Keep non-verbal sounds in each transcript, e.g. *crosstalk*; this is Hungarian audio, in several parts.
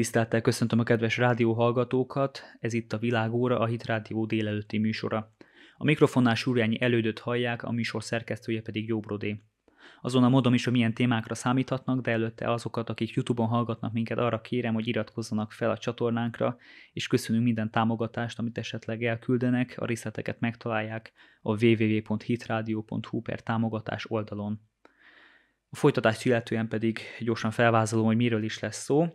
Tisztelettel köszöntöm a kedves rádióhallgatókat, ez itt a Világóra, a Hit Rádió délelőtti műsora. A mikrofonnál Súrjányi elődöt hallják, a műsor szerkesztője pedig Jóbrodé. Azonnal mondom is, hogy milyen témákra számíthatnak, de előtte azokat, akik YouTube-on hallgatnak minket, arra kérem, hogy iratkozzanak fel a csatornánkra, és köszönünk minden támogatást, amit esetleg elküldenek, a részleteket megtalálják a www.hitradio.hu per támogatás oldalon. A folytatást illetően pedig gyorsan felvázolom, hogy miről is lesz szó.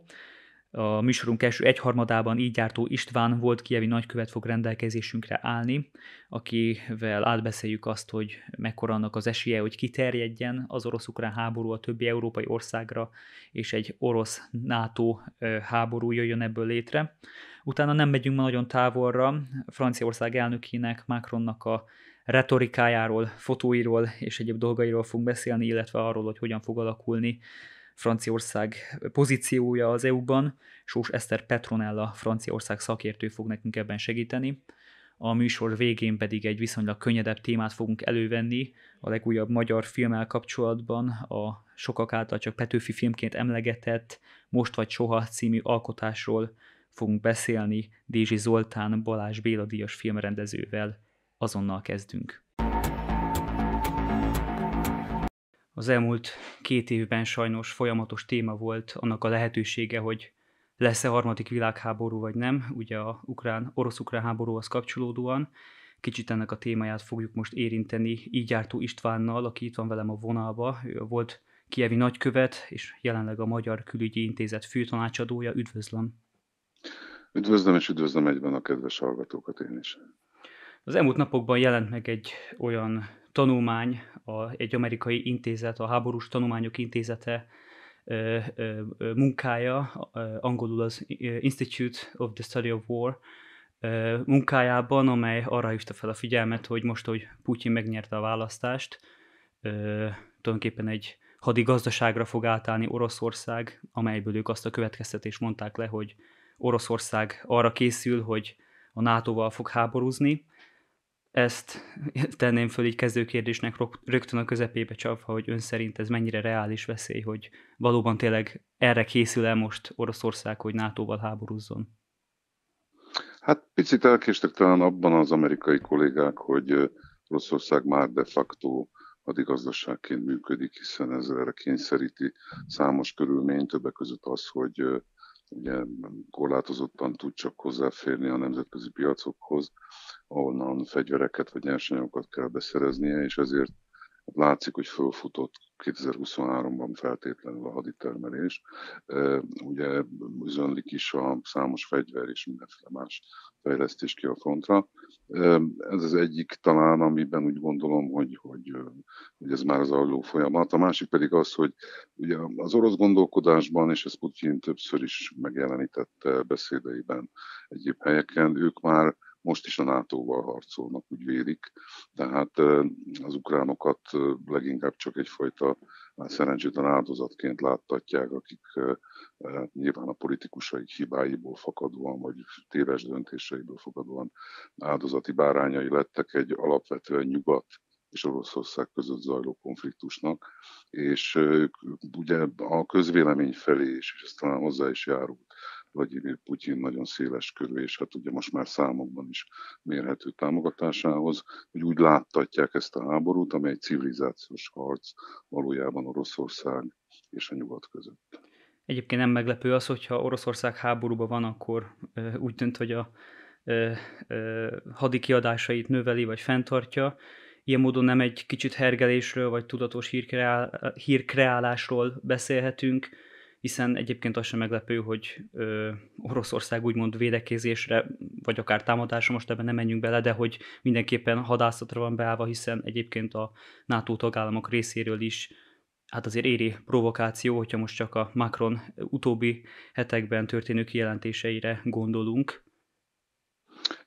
A műsorunk első egyharmadában így ígyártó István volt kievi nagykövet fog rendelkezésünkre állni, akivel átbeszéljük azt, hogy mekkora annak az esélye, hogy kiterjedjen az orosz-ukrán háború a többi európai országra, és egy orosz-NATO háború jöjjön ebből létre. Utána nem megyünk ma nagyon távolra, Franciaország elnökének, Macronnak a retorikájáról, fotóiról és egyéb dolgairól fogunk beszélni, illetve arról, hogy hogyan fog alakulni Franciaország pozíciója az EU-ban. Sós Eszter Petronella, Franciaország szakértő fog nekünk ebben segíteni. A műsor végén pedig egy viszonylag könnyedebb témát fogunk elővenni, a legújabb magyar filmmel kapcsolatban, a sokak által csak Petőfi filmként emlegetett Most vagy soha című alkotásról fogunk beszélni Dézsi Zoltán Balázs Béla díjas filmrendezővel. Azonnal kezdünk. Az elmúlt két évben sajnos folyamatos téma volt annak a lehetősége, hogy lesz-e harmadik világháború vagy nem, ugye a ukrán, orosz-ukrán háborúhoz kapcsolódóan. Kicsit ennek a témáját fogjuk most érinteni így jártó Istvánnal, aki itt van velem a vonalba. Ő volt kievi nagykövet, és jelenleg a Magyar Külügyi Intézet főtanácsadója. Üdvözlöm! Üdvözlöm, és üdvözlöm egyben a kedves hallgatókat én is. Az elmúlt napokban jelent meg egy olyan tanulmány, a, egy amerikai intézet, a Háborús Tanulmányok Intézete ö, ö, munkája, angolul az Institute of the Study of War ö, munkájában, amely arra hívta fel a figyelmet, hogy most, hogy Putyin megnyerte a választást, ö, tulajdonképpen egy hadigazdaságra fog átállni Oroszország, amelyből ők azt a következtetést mondták le, hogy Oroszország arra készül, hogy a NATO-val fog háborúzni, ezt tenném föl így kezdőkérdésnek rögtön a közepébe csapva, hogy ön szerint ez mennyire reális veszély, hogy valóban tényleg erre készül el most Oroszország, hogy NATO-val háborúzzon? Hát picit elkéstek talán abban az amerikai kollégák, hogy Oroszország már de facto hadigazdaságként működik, hiszen ez erre kényszeríti számos körülmény, többek között az, hogy ugye korlátozottan tud csak hozzáférni a nemzetközi piacokhoz, ahonnan fegyvereket vagy nyersanyagokat kell beszereznie, és ezért látszik, hogy fölfutott 2023-ban feltétlenül a haditermelés. Ugye üzönlik is a számos fegyver és mindenféle más fejlesztés ki a frontra. Ez az egyik talán, amiben úgy gondolom, hogy, hogy, hogy ez már az zajló folyamat. A másik pedig az, hogy ugye az orosz gondolkodásban, és ezt Putyin többször is megjelenítette beszédeiben egyéb helyeken, ők már most is a NATO-val harcolnak, úgy vélik, tehát az ukránokat leginkább csak egyfajta szerencsétlen áldozatként láttatják, akik nyilván a politikusaik hibáiból fakadóan, vagy téves döntéseiből fakadóan áldozati bárányai lettek egy alapvetően nyugat és Oroszország között zajló konfliktusnak, és ők ugye a közvélemény felé is, és ez talán hozzá is járult, Vladimir Putyin nagyon széles körű, és hát ugye most már számokban is mérhető támogatásához, hogy úgy láttatják ezt a háborút, amely egy civilizációs harc valójában Oroszország és a nyugat között. Egyébként nem meglepő az, hogyha Oroszország háborúban van, akkor úgy tűnt, hogy a ö, ö, hadi kiadásait növeli vagy fenntartja. Ilyen módon nem egy kicsit hergelésről vagy tudatos hírkreál, hírkreálásról beszélhetünk, hiszen egyébként az sem meglepő, hogy ö, Oroszország úgymond védekezésre, vagy akár támadásra, most ebben nem menjünk bele, de hogy mindenképpen hadászatra van beállva, hiszen egyébként a NATO tagállamok részéről is hát azért éri provokáció, hogyha most csak a Macron utóbbi hetekben történő kijelentéseire gondolunk.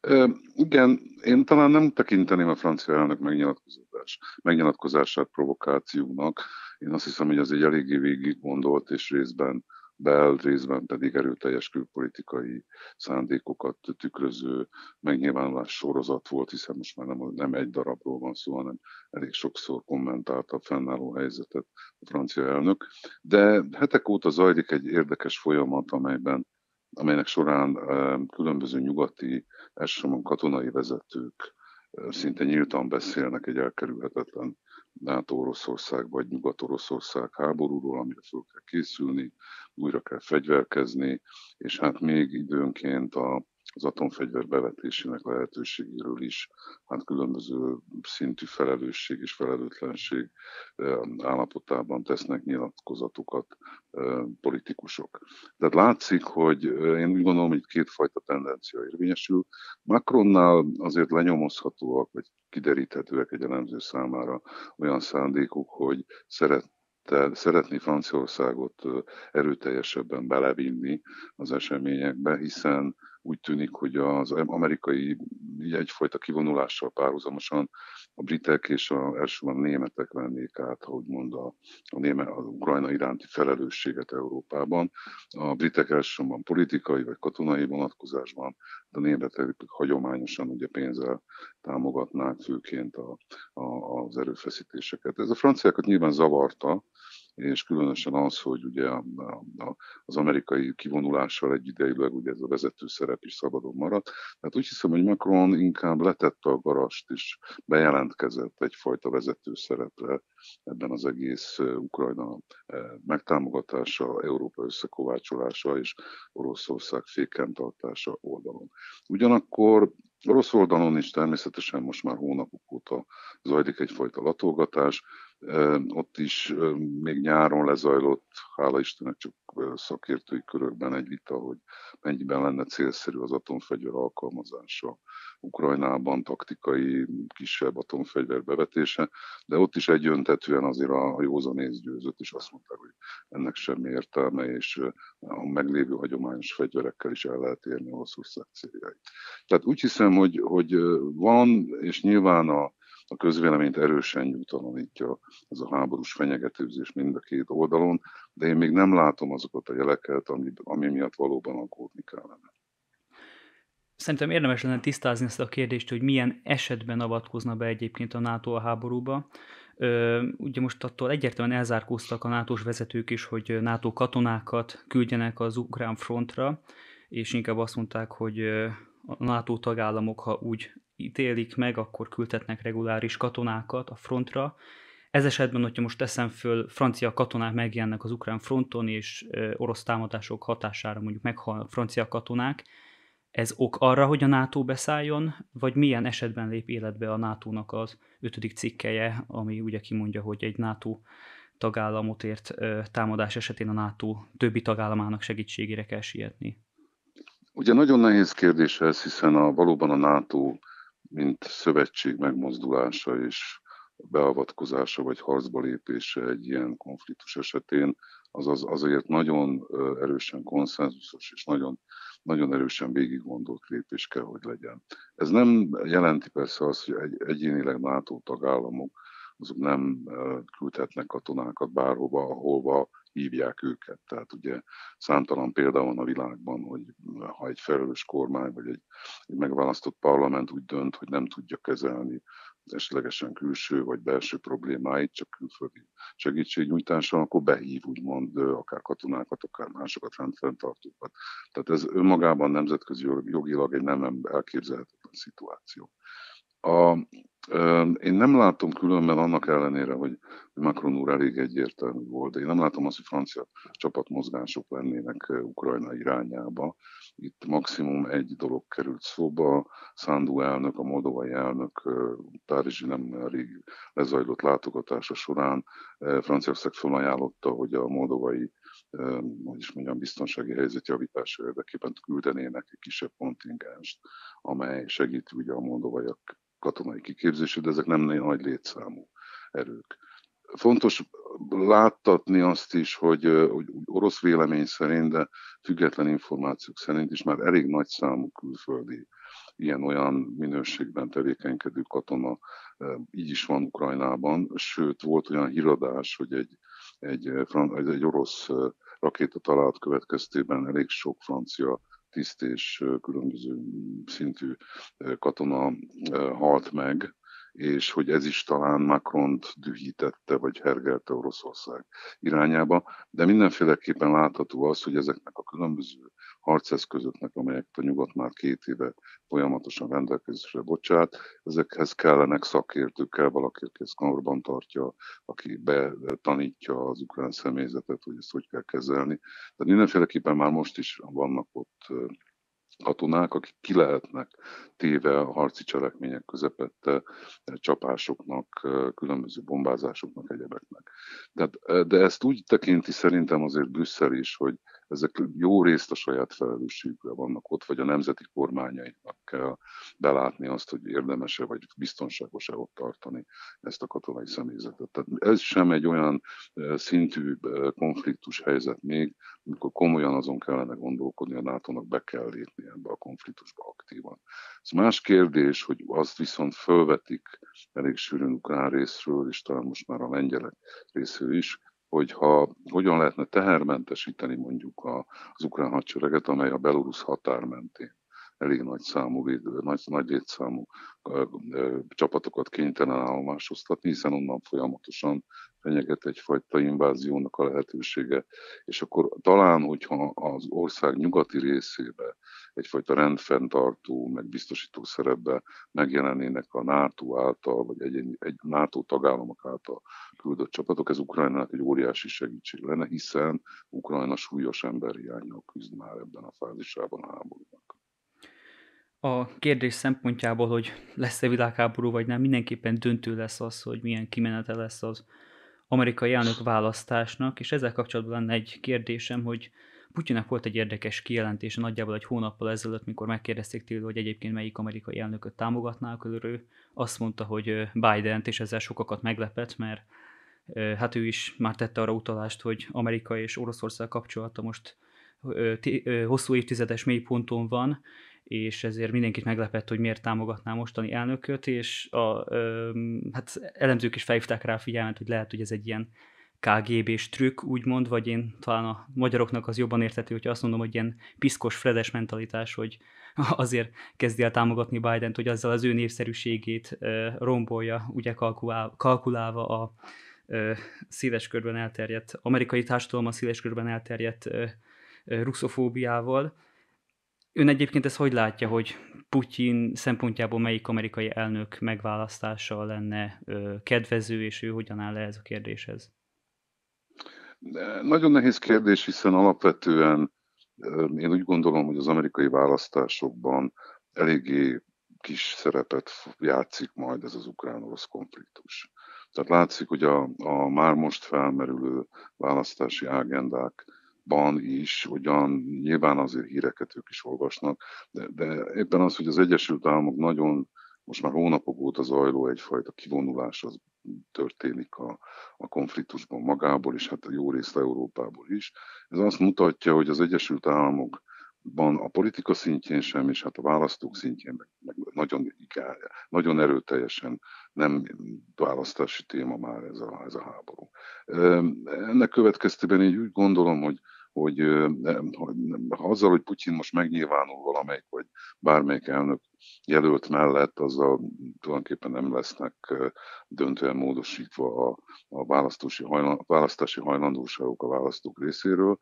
Ö, igen, én talán nem tekinteném a francia elnök megnyilatkozás, megnyilatkozását provokációnak. Én azt hiszem, hogy ez egy eléggé végig gondolt és részben bel, részben pedig erőteljes külpolitikai szándékokat tükröző megnyilvánulás sorozat volt, hiszen most már nem, nem egy darabról van szó, hanem elég sokszor kommentálta a fennálló helyzetet a francia elnök. De hetek óta zajlik egy érdekes folyamat, amelyben amelynek során különböző nyugati, elsősorban katonai vezetők szinte nyíltan beszélnek egy elkerülhetetlen NATO-Oroszország vagy Nyugat-Oroszország háborúról, amire fel kell készülni, újra kell fegyverkezni, és hát még időnként a az atomfegyver bevetésének lehetőségéről is hát különböző szintű felelősség és felelőtlenség állapotában tesznek nyilatkozatokat politikusok. Tehát látszik, hogy én úgy gondolom, hogy kétfajta tendencia érvényesül. Macronnál azért lenyomozhatóak, vagy kideríthetőek egy elemző számára olyan szándékok, hogy szeret szeretné Franciaországot erőteljesebben belevinni az eseményekbe, hiszen úgy tűnik, hogy az amerikai egyfajta kivonulással párhuzamosan a britek és a, elsősorban a németek vennék át, ahogy mond a, a, német, a Ukrajna iránti felelősséget Európában. A britek elsősorban politikai vagy katonai vonatkozásban, de a németek hagyományosan ugye pénzzel támogatnák főként a, a, az erőfeszítéseket. Ez a franciákat nyilván zavarta, és különösen az, hogy ugye a, az amerikai kivonulással egyidejűleg ugye ez a vezető szerep is szabadon maradt. Tehát úgy hiszem, hogy Macron inkább letette a garast, és bejelentkezett egyfajta vezető szerepre ebben az egész Ukrajna megtámogatása, Európa összekovácsolása és Oroszország féken tartása oldalon. Ugyanakkor Orosz oldalon is természetesen most már hónapok óta zajlik egyfajta latolgatás, ott is még nyáron lezajlott, hála Istennek csak szakértői körökben egy vita, hogy mennyiben lenne célszerű az atomfegyver alkalmazása Ukrajnában, taktikai kisebb atomfegyver bevetése, de ott is egyöntetően azért a józanész győzött, és azt mondták, hogy ennek semmi értelme, és a meglévő hagyományos fegyverekkel is el lehet érni Oroszország céljait. Tehát úgy hiszem, hogy, hogy van, és nyilván a a közvéleményt erősen nyugtalanítja ez a háborús fenyegetőzés mind a két oldalon, de én még nem látom azokat a jeleket, ami, ami miatt valóban aggódni kellene. Szerintem érdemes lenne tisztázni ezt a kérdést, hogy milyen esetben avatkozna be egyébként a NATO a háborúba. Ö, ugye most attól egyértelműen elzárkóztak a nato vezetők is, hogy NATO katonákat küldjenek az ukrán frontra, és inkább azt mondták, hogy a NATO tagállamok, ha úgy ítélik meg, akkor küldhetnek reguláris katonákat a frontra. Ez esetben, hogyha most teszem föl, francia katonák megjelennek az ukrán fronton, és orosz támadások hatására mondjuk meghalnak francia katonák, ez ok arra, hogy a NATO beszálljon, vagy milyen esetben lép életbe a NATO-nak az ötödik cikkeje, ami ugye kimondja, hogy egy NATO tagállamot ért támadás esetén a NATO többi tagállamának segítségére kell sietni? Ugye nagyon nehéz kérdés ez, hiszen a, valóban a NATO mint szövetség megmozdulása és beavatkozása vagy harcba lépése egy ilyen konfliktus esetén, az, az azért nagyon erősen konszenzusos és nagyon, nagyon erősen végig gondolt lépés kell, hogy legyen. Ez nem jelenti persze azt, hogy egy, egyénileg NATO tagállamok azok nem küldhetnek katonákat bárhova, ahova hívják őket. Tehát ugye számtalan példa van a világban, hogy ha egy felelős kormány vagy egy, egy megválasztott parlament úgy dönt, hogy nem tudja kezelni az esetlegesen külső vagy belső problémáit, csak külföldi segítségnyújtással, akkor behív úgymond akár katonákat, akár másokat, rendfenntartókat. Tehát ez önmagában nemzetközi jogilag egy nem elképzelhetetlen szituáció. A, én nem látom különben annak ellenére, hogy Macron úr elég egyértelmű volt, de én nem látom azt, hogy francia csapatmozgások lennének Ukrajna irányába. Itt maximum egy dolog került szóba, Szándu elnök, a moldovai elnök Párizsi nem elég lezajlott látogatása során Franciaország felajánlotta, hogy a moldovai hogy is mondjam, biztonsági helyzet javítása érdekében küldenének egy kisebb kontingenst, amely segíti ugye a moldovaiak katonai kiképzésű, de ezek nem nagy létszámú erők. Fontos láttatni azt is, hogy, hogy orosz vélemény szerint, de független információk szerint is már elég nagy számú külföldi ilyen-olyan minőségben tevékenykedő katona így is van Ukrajnában, sőt volt olyan híradás, hogy egy, egy, egy orosz rakéta találat következtében elég sok francia tiszt és különböző szintű katona halt meg, és hogy ez is talán Macron-t dühítette, vagy hergelte Oroszország irányába, de mindenféleképpen látható az, hogy ezeknek a különböző harceszközöknek, amelyeket a nyugat már két éve folyamatosan rendelkezésre bocsát. Ezekhez kellenek szakértők, kell valaki, aki ezt karban tartja, aki betanítja az ukrán személyzetet, hogy ezt hogy kell kezelni. Tehát mindenféleképpen már most is vannak ott katonák, akik ki lehetnek téve a harci cselekmények közepette csapásoknak, különböző bombázásoknak, egyebeknek. De, de ezt úgy tekinti szerintem azért Brüsszel is, hogy ezek jó részt a saját felelősségükre vannak ott, vagy a nemzeti kormányainak kell belátni azt, hogy érdemese vagy biztonságos-e ott tartani ezt a katonai személyzetet. Tehát ez sem egy olyan szintű konfliktus helyzet még, amikor komolyan azon kellene gondolkodni, a NATO-nak be kell lépni ebbe a konfliktusba aktívan. Ez más kérdés, hogy azt viszont fölvetik elég sűrűn ukrán részről, és talán most már a lengyelek részről is, hogyha hogyan lehetne tehermentesíteni mondjuk az ukrán hadsereget, amely a belorusz határ mentén elég nagy számú, nagy, nagy létszámú csapatokat kénytelen állomásoztatni, hiszen onnan folyamatosan fenyeget egyfajta inváziónak a lehetősége, és akkor talán, hogyha az ország nyugati részébe egyfajta rendfenntartó, meg biztosító szerepbe megjelennének a NATO által, vagy egy, egy NATO tagállamok által küldött csapatok, ez Ukrajnának egy óriási segítség lenne, hiszen Ukrajna súlyos emberhiányjal küzd már ebben a fázisában a háborúnak. A kérdés szempontjából, hogy lesz-e világháború vagy nem, mindenképpen döntő lesz az, hogy milyen kimenete lesz az amerikai elnök választásnak, és ezzel kapcsolatban lenne egy kérdésem, hogy Putyinnak volt egy érdekes kijelentése nagyjából egy hónappal ezelőtt, mikor megkérdezték tőle, hogy egyébként melyik amerikai elnököt támogatná, akkor ő azt mondta, hogy Biden-t, és ezzel sokakat meglepett, mert hát ő is már tette arra utalást, hogy Amerika és Oroszország kapcsolata most hosszú évtizedes mélyponton van, és ezért mindenkit meglepett, hogy miért támogatná mostani elnököt, és a, ö, hát elemzők is felhívták rá a figyelmet, hogy lehet, hogy ez egy ilyen KGB-s trükk, úgymond, vagy én talán a magyaroknak az jobban érthető, hogyha azt mondom, hogy ilyen piszkos, fredes mentalitás, hogy *laughs* azért kezdi el támogatni Biden-t, hogy azzal az ő népszerűségét ö, rombolja, ugye kalkulál, kalkulálva a ö, széles körben elterjedt, amerikai társadalom a széles körben elterjedt ö, russzofóbiával, Ön egyébként ezt hogy látja, hogy Putyin szempontjából melyik amerikai elnök megválasztása lenne kedvező, és ő hogyan áll ehhez a kérdéshez? Nagyon nehéz kérdés, hiszen alapvetően én úgy gondolom, hogy az amerikai választásokban eléggé kis szerepet játszik majd ez az ukrán-orosz konfliktus. Tehát látszik, hogy a, a már most felmerülő választási agendák ban is, ugyan nyilván azért híreket ők is olvasnak, de, de éppen az, hogy az Egyesült Államok nagyon most már hónapok óta zajló egyfajta kivonulás az történik a, a konfliktusban magából, és hát a jó részt Európából is. Ez azt mutatja, hogy az Egyesült Államokban a politika szintjén sem, és hát a választók szintjén meg, meg nagyon, nagyon erőteljesen nem választási téma már ez a, ez a háború. Ennek következtében így úgy gondolom, hogy hogy, hogy azzal, hogy Putyin most megnyilvánul valamelyik, vagy bármelyik elnök jelölt mellett, azzal tulajdonképpen nem lesznek döntően módosítva a, a választási, hajlan, választási hajlandóságok a választók részéről.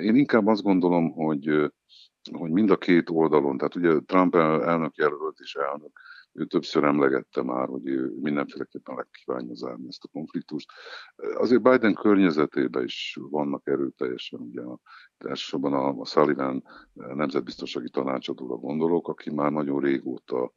Én inkább azt gondolom, hogy hogy mind a két oldalon, tehát ugye Trump elnök jelölt és elnök ő többször emlegette már, hogy ő mindenféleképpen legkívánja zárni ezt a konfliktust. Azért Biden környezetében is vannak erőteljesen, ugye elsősorban a, a Sullivan nemzetbiztonsági tanácsadóra gondolok, aki már nagyon régóta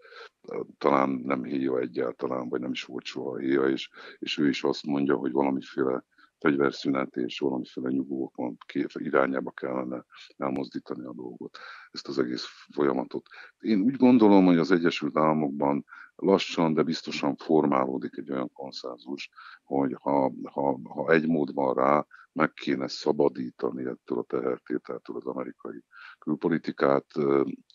talán nem héja egyáltalán, vagy nem is volt soha héja, és, és ő is azt mondja, hogy valamiféle fegyverszünet és valamiféle nyugovópont irányába kellene elmozdítani a dolgot, ezt az egész folyamatot. Én úgy gondolom, hogy az Egyesült Államokban lassan, de biztosan formálódik egy olyan konszenzus, hogy ha, ha, ha egy mód van rá, meg kéne szabadítani ettől a tehertételtől az amerikai külpolitikát,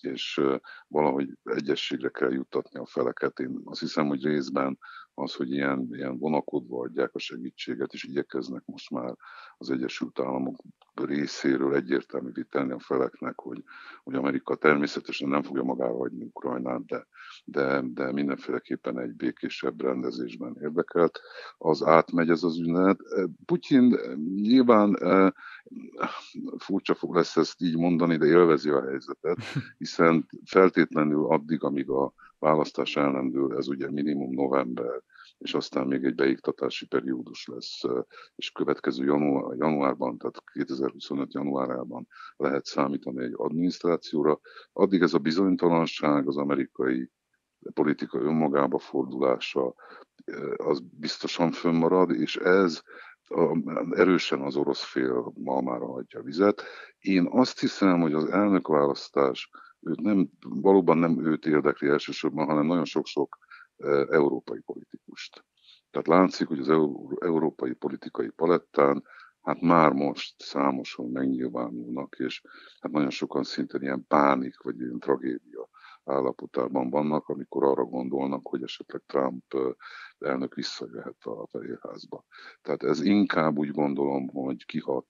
és valahogy egyességre kell juttatni a feleket. Én azt hiszem, hogy részben az, hogy ilyen, ilyen vonakodva adják a segítséget, és igyekeznek most már az Egyesült Államok részéről egyértelművé tenni a feleknek, hogy, hogy Amerika természetesen nem fogja magára hagyni Ukrajnát, de, de, de minden mindenféleképpen egy békésebb rendezésben érdekelt. Az átmegy ez az üzenet. Putyin nyilván furcsa fog lesz ezt így mondani, de élvezi a helyzetet, *laughs* hiszen feltétlenül addig, amíg a választás ellendül, ez ugye minimum november, és aztán még egy beiktatási periódus lesz, és következő január, januárban, tehát 2025 januárában lehet számítani egy adminisztrációra. Addig ez a bizonytalanság, az amerikai politika önmagába fordulása, az biztosan fönnmarad, és ez erősen az orosz fél malmára hagyja vizet. Én azt hiszem, hogy az elnökválasztás őt nem, valóban nem őt érdekli elsősorban, hanem nagyon sok-sok európai politikust. Tehát látszik, hogy az európai politikai palettán hát már most számosan megnyilvánulnak, és hát nagyon sokan szinte ilyen pánik, vagy ilyen tragédia állapotában vannak, amikor arra gondolnak, hogy esetleg Trump elnök visszajöhet a Fehérházba. Tehát ez inkább úgy gondolom, hogy kihat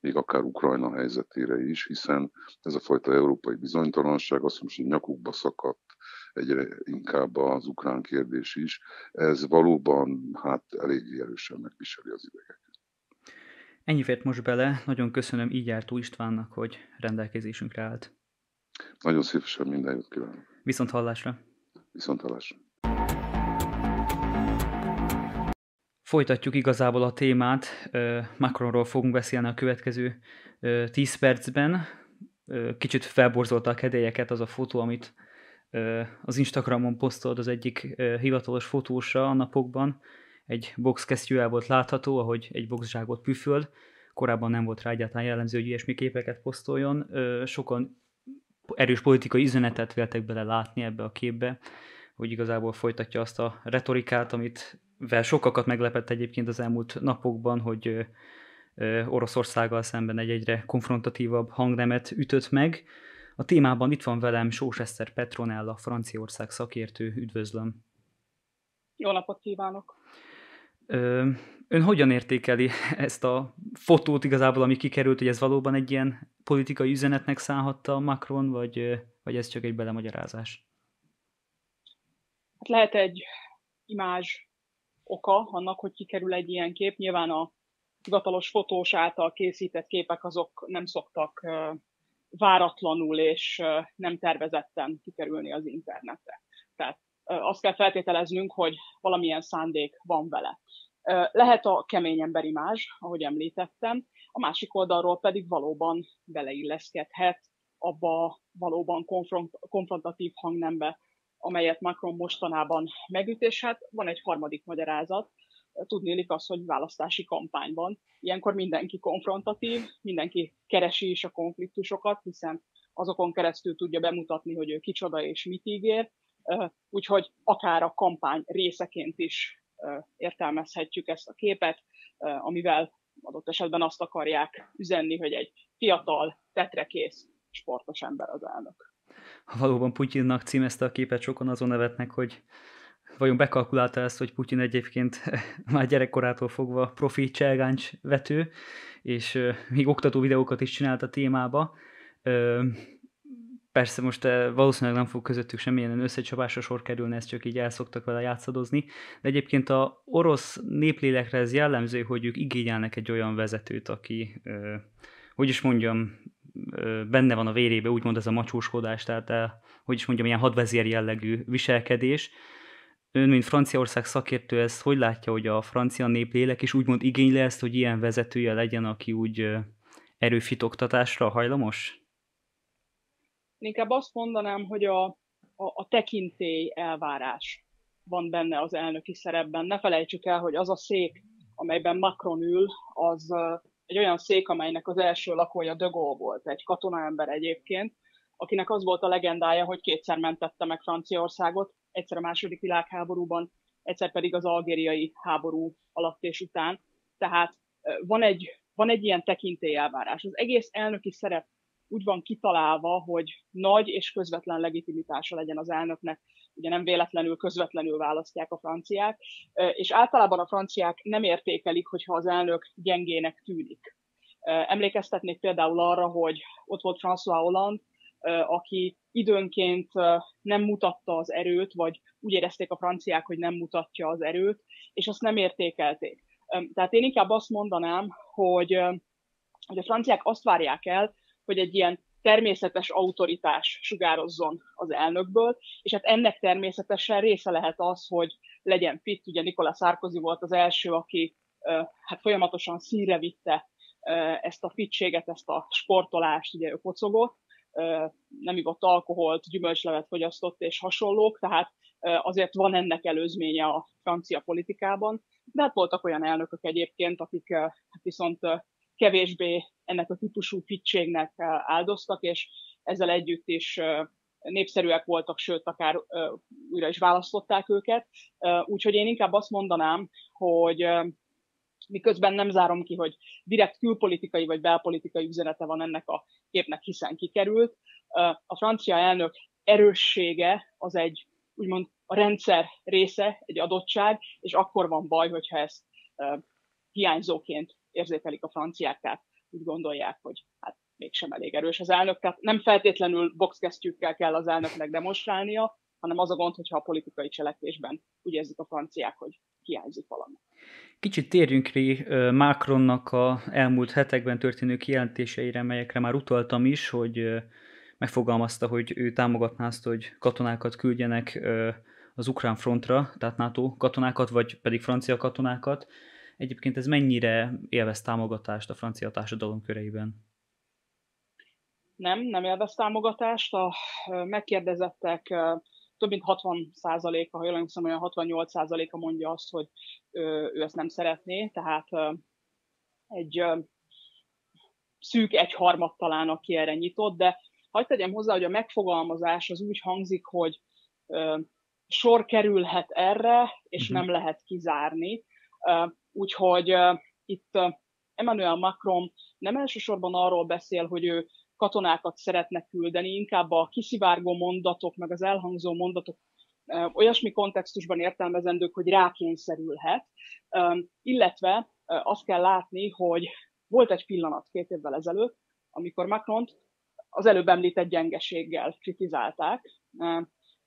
még akár Ukrajna helyzetére is, hiszen ez a fajta európai bizonytalanság azt mondom, hogy nyakukba szakadt egyre inkább az ukrán kérdés is, ez valóban hát elég erősen megviseli az idegeket. Ennyi fért most bele, nagyon köszönöm így jártó Istvánnak, hogy rendelkezésünkre állt. Nagyon szívesen minden jót kívánok. Viszont hallásra. Viszont hallásra. Folytatjuk igazából a témát. Macronról fogunk beszélni a következő 10 percben. Kicsit felborzolta a kedélyeket az a fotó, amit az Instagramon posztolt az egyik hivatalos fotósa a napokban. Egy boxkesztyűvel volt látható, ahogy egy boxzsákot püföl. Korábban nem volt rá egyáltalán jellemző, hogy ilyesmi képeket posztoljon. Sokan erős politikai üzenetet véltek bele látni ebbe a képbe, hogy igazából folytatja azt a retorikát, amit vel sokakat meglepett egyébként az elmúlt napokban, hogy Oroszországgal szemben egy egyre konfrontatívabb hangnemet ütött meg. A témában itt van velem Sós Eszter Petronella, Franciaország szakértő. Üdvözlöm! Jó napot kívánok! Ön hogyan értékeli ezt a fotót igazából, ami kikerült, hogy ez valóban egy ilyen politikai üzenetnek szállhatta Macron, vagy, vagy ez csak egy belemagyarázás? Hát lehet egy imázs oka annak, hogy kikerül egy ilyen kép. Nyilván a hivatalos fotós által készített képek azok nem szoktak váratlanul és nem tervezetten kikerülni az internetre. Tehát azt kell feltételeznünk, hogy valamilyen szándék van vele. Lehet a kemény emberi más, ahogy említettem, a másik oldalról pedig valóban beleilleszkedhet abba valóban konfront, konfrontatív hangnembe, amelyet Macron mostanában megüt, és hát van egy harmadik magyarázat, tudnélik az, hogy választási kampányban ilyenkor mindenki konfrontatív, mindenki keresi is a konfliktusokat, hiszen azokon keresztül tudja bemutatni, hogy ő kicsoda és mit ígér, úgyhogy akár a kampány részeként is értelmezhetjük ezt a képet, amivel adott esetben azt akarják üzenni, hogy egy fiatal, tetrekész, sportos ember az elnök. Ha valóban Putyinnak címezte a képet, sokan azon nevetnek, hogy vajon bekalkulálta ezt, hogy Putyin egyébként *laughs* már gyerekkorától fogva profi cselgáncs vető, és még oktató videókat is csinált a témába. Persze most valószínűleg nem fog közöttük semmilyen összecsapásra sor kerülni, ezt csak így elszoktak vele játszadozni, de egyébként a orosz néplélekre ez jellemző, hogy ők igényelnek egy olyan vezetőt, aki, hogy is mondjam, benne van a vérébe, úgymond ez a macsóskodás, tehát hogy is mondjam, ilyen hadvezér jellegű viselkedés. Ön, mint Franciaország szakértő, ezt hogy látja, hogy a francia néplélek is úgymond igényli ezt, hogy ilyen vezetője legyen, aki úgy erőfitoktatásra hajlamos? Inkább azt mondanám, hogy a, a, a tekintély elvárás van benne az elnöki szerepben. Ne felejtsük el, hogy az a szék, amelyben Macron ül, az egy olyan szék, amelynek az első lakója De Gaulle volt, egy katonaember egyébként, akinek az volt a legendája, hogy kétszer mentette meg Franciaországot, egyszer a második világháborúban, egyszer pedig az algériai háború alatt és után. Tehát van egy, van egy ilyen tekintélyelvárás. Az egész elnöki szerep úgy van kitalálva, hogy nagy és közvetlen legitimitása legyen az elnöknek. Ugye nem véletlenül közvetlenül választják a franciák, és általában a franciák nem értékelik, hogyha az elnök gyengének tűnik. Emlékeztetnék például arra, hogy ott volt François Hollande, aki időnként nem mutatta az erőt, vagy úgy érezték a franciák, hogy nem mutatja az erőt, és azt nem értékelték. Tehát én inkább azt mondanám, hogy, hogy a franciák azt várják el, hogy egy ilyen természetes autoritás sugározzon az elnökből, és hát ennek természetesen része lehet az, hogy legyen fit. Ugye Nikola Sarkozy volt az első, aki hát folyamatosan szíre vitte ezt a fitséget, ezt a sportolást, ugye ő kocogott, nem ivott alkoholt, gyümölcslevet fogyasztott és hasonlók, tehát azért van ennek előzménye a francia politikában, de hát voltak olyan elnökök egyébként, akik hát viszont kevésbé ennek a típusú fittségnek áldoztak, és ezzel együtt is népszerűek voltak, sőt, akár újra is választották őket. Úgyhogy én inkább azt mondanám, hogy miközben nem zárom ki, hogy direkt külpolitikai vagy belpolitikai üzenete van ennek a képnek, hiszen kikerült. A francia elnök erőssége az egy úgymond a rendszer része, egy adottság, és akkor van baj, hogyha ezt hiányzóként érzékelik a franciák, tehát úgy gondolják, hogy hát mégsem elég erős az elnök. Tehát nem feltétlenül boxkesztyűkkel kell az elnöknek demonstrálnia, hanem az a gond, hogyha a politikai cselekvésben úgy érzik a franciák, hogy hiányzik valami. Kicsit térjünk ki Macronnak a elmúlt hetekben történő kijelentéseire, melyekre már utaltam is, hogy megfogalmazta, hogy ő támogatná azt, hogy katonákat küldjenek az ukrán frontra, tehát NATO katonákat, vagy pedig francia katonákat. Egyébként ez mennyire élvez támogatást a francia társadalom köreiben? Nem, nem élvez támogatást. A megkérdezettek több mint 60 százaléka, ha jól emlékszem, olyan 68 százaléka mondja azt, hogy ő ezt nem szeretné, tehát egy szűk egyharmad talán, aki erre nyitott, de hagyd tegyem hozzá, hogy a megfogalmazás az úgy hangzik, hogy sor kerülhet erre, és uh-huh. nem lehet kizárni. Úgyhogy itt Emmanuel Macron nem elsősorban arról beszél, hogy ő katonákat szeretne küldeni, inkább a kiszivárgó mondatok, meg az elhangzó mondatok olyasmi kontextusban értelmezendők, hogy rákényszerülhet, illetve azt kell látni, hogy volt egy pillanat két évvel ezelőtt, amikor Macron az előbb említett gyengeséggel kritizálták.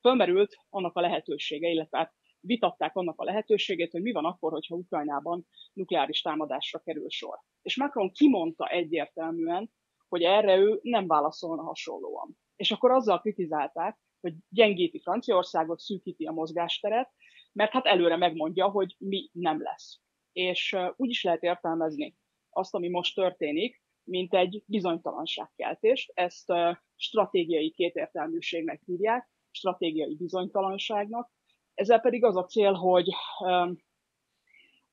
Fölmerült annak a lehetősége, illetve hát vitatták annak a lehetőségét, hogy mi van akkor, hogyha Ukrajnában nukleáris támadásra kerül sor. És Macron kimondta egyértelműen, hogy erre ő nem válaszolna hasonlóan. És akkor azzal kritizálták, hogy gyengíti Franciaországot, szűkíti a mozgásteret, mert hát előre megmondja, hogy mi nem lesz. És úgy is lehet értelmezni azt, ami most történik, mint egy bizonytalanságkeltést. Ezt stratégiai kétértelműségnek hívják, stratégiai bizonytalanságnak. Ezzel pedig az a cél, hogy,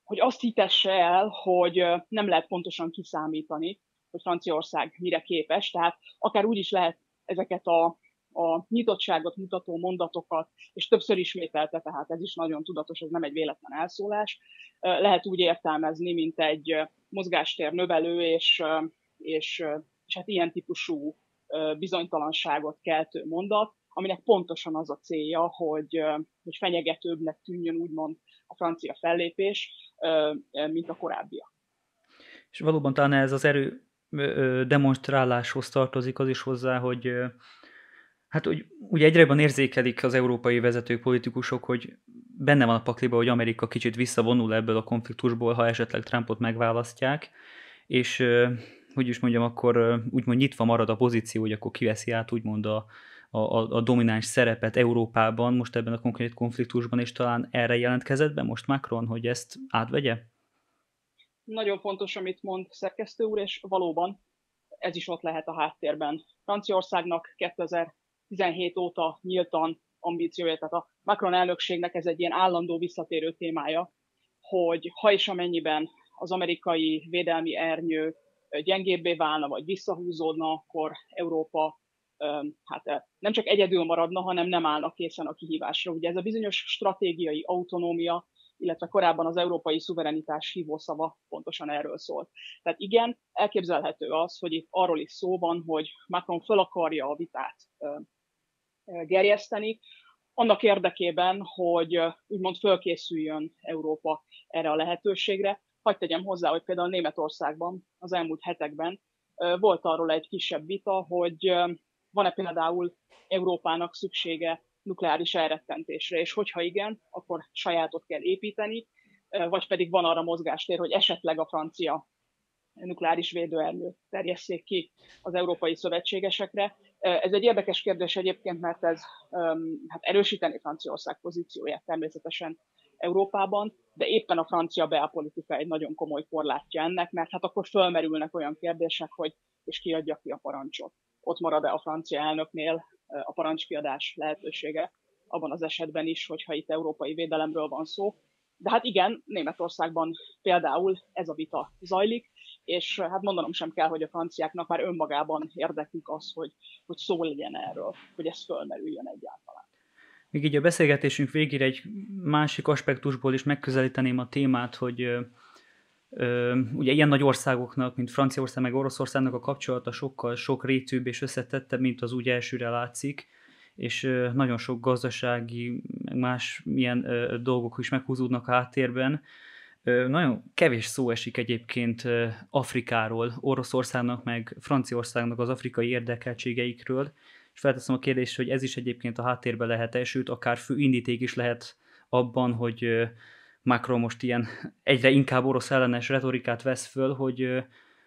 hogy azt hitesse el, hogy nem lehet pontosan kiszámítani, hogy Franciaország mire képes, tehát akár úgy is lehet ezeket a, a nyitottságot mutató mondatokat, és többször ismételte, tehát ez is nagyon tudatos, ez nem egy véletlen elszólás, lehet úgy értelmezni, mint egy mozgástér növelő, és, és, és hát ilyen típusú bizonytalanságot keltő mondat, aminek pontosan az a célja, hogy, hogy fenyegetőbbnek tűnjön úgymond a francia fellépés, mint a korábbiak. És valóban talán ez az erő demonstráláshoz tartozik az is hozzá, hogy hát hogy ugye egyre jobban érzékelik az európai vezetők, politikusok, hogy benne van a pakliba, hogy Amerika kicsit visszavonul ebből a konfliktusból, ha esetleg Trumpot megválasztják, és hogy is mondjam, akkor úgymond nyitva marad a pozíció, hogy akkor kiveszi át úgymond a, a, a domináns szerepet Európában, most ebben a konkrét konfliktusban, és talán erre jelentkezett be most Macron, hogy ezt átvegye? Nagyon fontos, amit mond szerkesztő úr, és valóban ez is ott lehet a háttérben. Franciaországnak 2017 óta nyíltan ambíciója, tehát a Macron elnökségnek ez egy ilyen állandó visszatérő témája, hogy ha és amennyiben az amerikai védelmi ernyő gyengébbé válna, vagy visszahúzódna, akkor Európa hát nem csak egyedül maradna, hanem nem állna készen a kihívásra. Ugye ez a bizonyos stratégiai autonómia, illetve korábban az európai szuverenitás hívószava pontosan erről szólt. Tehát igen, elképzelhető az, hogy itt arról is szó van, hogy Macron fel akarja a vitát gerjeszteni, annak érdekében, hogy úgymond fölkészüljön Európa erre a lehetőségre. Hagy tegyem hozzá, hogy például Németországban az elmúlt hetekben volt arról egy kisebb vita, hogy van-e például Európának szüksége nukleáris elrettentésre, és hogyha igen, akkor sajátot kell építeni, vagy pedig van arra mozgástér, hogy esetleg a francia nukleáris védőerőt terjesszék ki az európai szövetségesekre. Ez egy érdekes kérdés egyébként, mert ez hát erősíteni Franciaország pozícióját természetesen Európában, de éppen a francia belpolitika egy nagyon komoly korlátja ennek, mert hát akkor fölmerülnek olyan kérdések, hogy és ki adja ki a parancsot. Ott marad-e a francia elnöknél a parancskiadás lehetősége, abban az esetben is, hogyha itt európai védelemről van szó. De hát igen, Németországban például ez a vita zajlik, és hát mondanom sem kell, hogy a franciáknak már önmagában érdekük az, hogy, hogy szó legyen erről, hogy ez fölmerüljön egyáltalán. Még így a beszélgetésünk végére egy másik aspektusból is megközelíteném a témát, hogy ugye ilyen nagy országoknak, mint Franciaország meg Oroszországnak a kapcsolata sokkal sok rétűbb és összetettebb, mint az úgy elsőre látszik, és nagyon sok gazdasági, meg más milyen dolgok is meghúzódnak a háttérben. Nagyon kevés szó esik egyébként Afrikáról, Oroszországnak, meg Franciaországnak az afrikai érdekeltségeikről, és felteszem a kérdést, hogy ez is egyébként a háttérbe lehet sőt, akár fő indíték is lehet abban, hogy Macron most ilyen egyre inkább orosz ellenes retorikát vesz föl, hogy,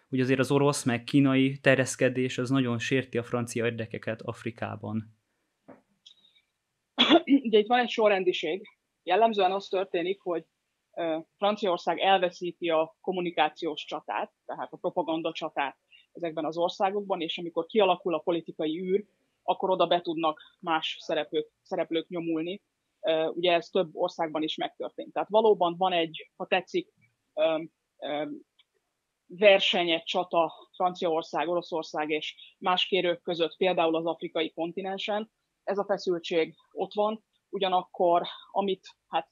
hogy azért az orosz meg kínai terjeszkedés az nagyon sérti a francia érdekeket Afrikában. *clears throat* Ugye itt van egy sorrendiség. Jellemzően az történik, hogy Franciaország elveszíti a kommunikációs csatát, tehát a propaganda csatát ezekben az országokban, és amikor kialakul a politikai űr, akkor oda be tudnak más szereplők, szereplők nyomulni. Ugye ez több országban is megtörtént. Tehát valóban van egy, ha tetszik, verseny, egy csata Franciaország, Oroszország és más kérők között, például az afrikai kontinensen. Ez a feszültség ott van, ugyanakkor amit hát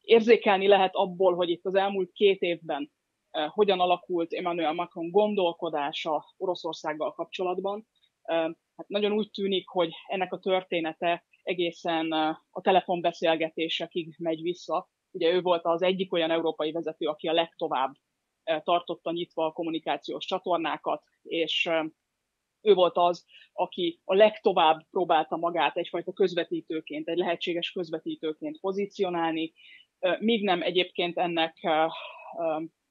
érzékelni lehet abból, hogy itt az elmúlt két évben hogyan alakult Emmanuel Macron gondolkodása Oroszországgal kapcsolatban, hát nagyon úgy tűnik, hogy ennek a története egészen a telefonbeszélgetésekig megy vissza. Ugye ő volt az egyik olyan európai vezető, aki a legtovább tartotta nyitva a kommunikációs csatornákat, és ő volt az, aki a legtovább próbálta magát egyfajta közvetítőként, egy lehetséges közvetítőként pozícionálni, míg nem egyébként ennek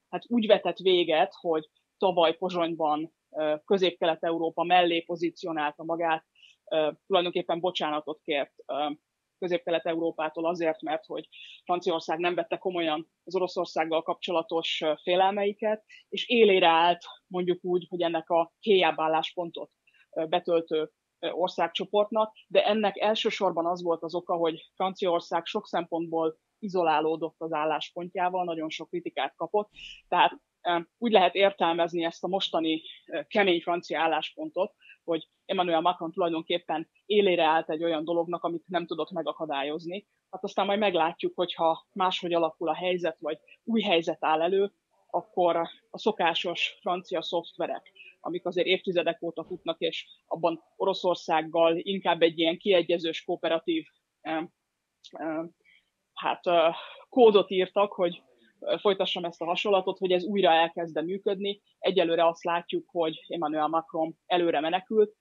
hát úgy vetett véget, hogy tavaly Pozsonyban Közép-Kelet-Európa mellé pozícionálta magát, tulajdonképpen bocsánatot kért Közép-Kelet-Európától azért, mert hogy Franciaország nem vette komolyan az Oroszországgal kapcsolatos félelmeiket, és élére állt mondjuk úgy, hogy ennek a héjább álláspontot betöltő országcsoportnak, de ennek elsősorban az volt az oka, hogy Franciaország sok szempontból izolálódott az álláspontjával, nagyon sok kritikát kapott, tehát úgy lehet értelmezni ezt a mostani kemény francia álláspontot, hogy Emmanuel Macron tulajdonképpen élére állt egy olyan dolognak, amit nem tudott megakadályozni. Hát aztán majd meglátjuk, hogyha máshogy alakul a helyzet, vagy új helyzet áll elő, akkor a szokásos francia szoftverek, amik azért évtizedek óta futnak, és abban Oroszországgal inkább egy ilyen kiegyezős, kooperatív hát, kódot írtak, hogy folytassam ezt a hasonlatot, hogy ez újra elkezde működni. Egyelőre azt látjuk, hogy Emmanuel Macron előre menekült.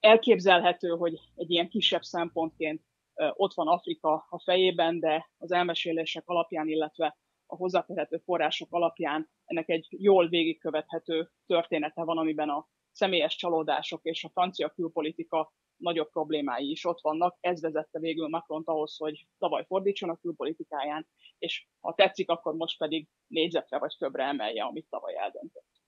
Elképzelhető, hogy egy ilyen kisebb szempontként ott van Afrika a fejében, de az elmesélések alapján, illetve a hozzáférhető források alapján ennek egy jól végigkövethető története van, amiben a személyes csalódások és a francia külpolitika nagyobb problémái is ott vannak. Ez vezette végül Macron ahhoz, hogy tavaly fordítson a külpolitikáján, és ha tetszik, akkor most pedig négyzetre vagy többre emelje, amit tavaly eldöntött.